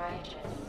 righteous.